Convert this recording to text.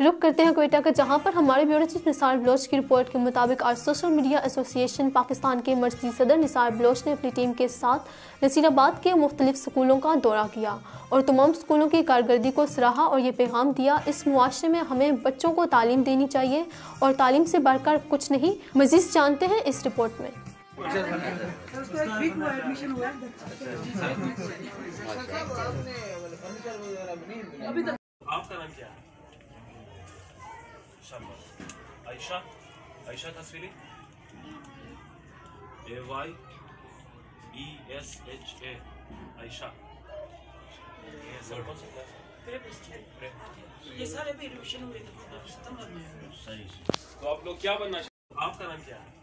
रुक करते हैं कोयटा का, जहाँ पर हमारे ब्यूरो चीफ निसार बलोच की रिपोर्ट के मुताबिक आज सोशल मीडिया एसोसिएशन पाकिस्तान के मर्ज़ी सदर निसार बलोच ने अपनी टीम के साथ नसीराबाद के मुख्तलिफ़ स्कूलों का दौरा किया और तमाम स्कूलों की कारकर्दगी को सराहा और ये पैगाम दिया, इस मुआरे में हमें बच्चों को तालीम देनी चाहिए और तालीम से बढ़कर कुछ नहीं। मजीद जानते हैं इस रिपोर्ट में। आपका नाम क्या है? शाबाश आयशा आयशा का spelling A Y E S H A Ayesha ये सर भी एडमिशन हुए थे सही। तो आप लोग क्या बनना चाहते हैं आपका नाम क्या है?